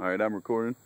All right, I'm recording.